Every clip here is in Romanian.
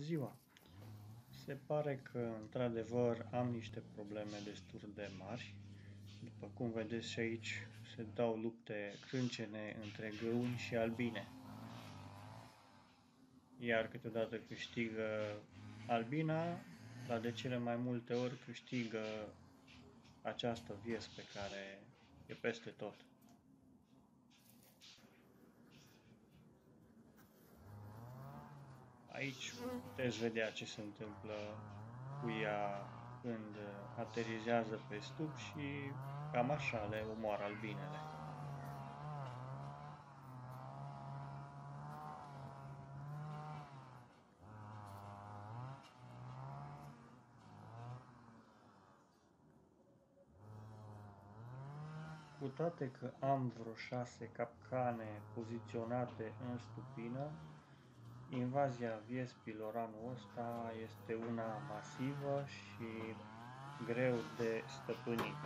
ziua! Se pare că, într-adevăr, am niște probleme destul de mari. După cum vedeți și aici, se dau lupte crâncene între găuni și albine. Iar câteodată câștigă albina, dar de cele mai multe ori câștigă această viespe care e peste tot. Aici puteți vedea ce se întâmplă cu ea când aterizează pe stup și cam așa le omoară albinele. Cu toate că am vreo șase capcane poziționate în stupină, invazia viespilor anul ăsta este una masivă și greu de stăpânit.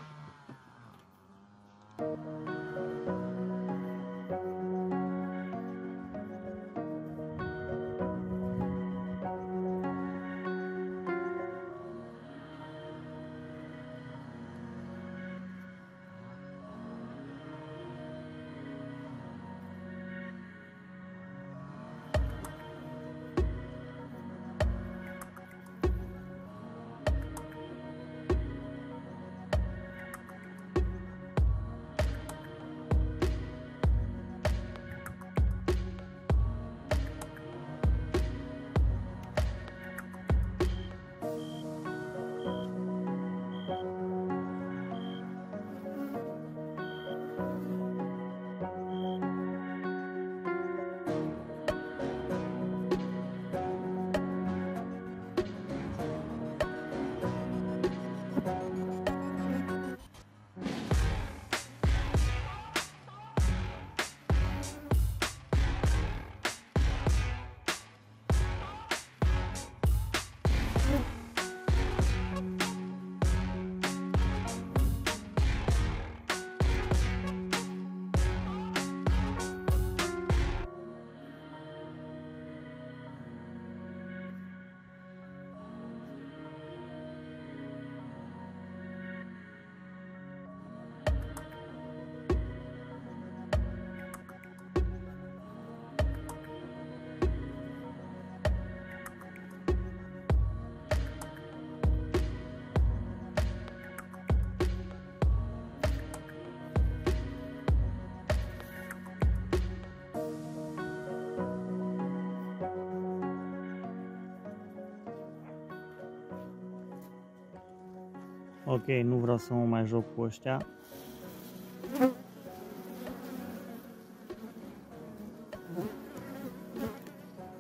Ok, nu vreau să mă mai joc cu ăștia.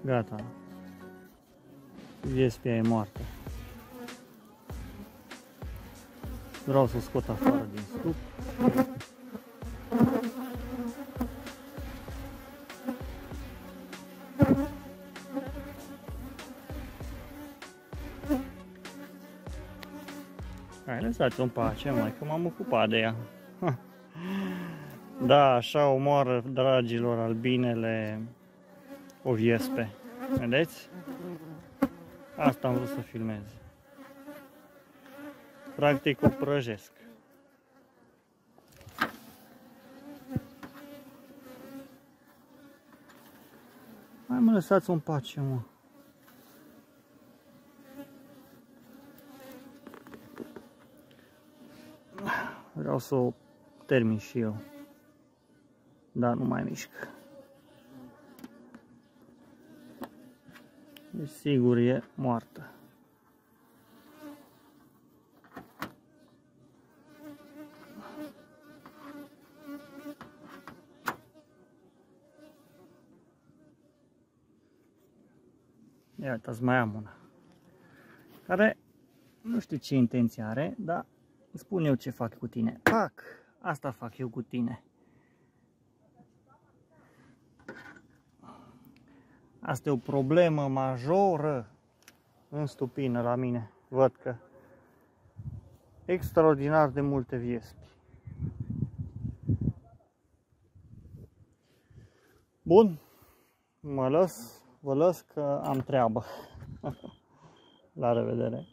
Gata. Viespia e moartă. Vreau să o scot afară din stup. Hai, lăsați-o în pace, mai că m-am ocupat de ea. Da, așa omoară, dragilor, albinele o viespe. Vedeți? Asta am vrut să filmez. Practic o prăjesc. Hai mă lăsați în pace, mă. Vreau să o termin și eu. Dar nu mai mișc. Deci sigur e moartă. Ia uitați, mai am una. Care nu știu ce intenție are, dar spun eu ce fac cu tine. Pac! Asta fac eu cu tine. Asta e o problemă majoră în stupină la mine. Văd că extraordinar de multe viespi. Bun, mă las, vă las că am treabă. La revedere!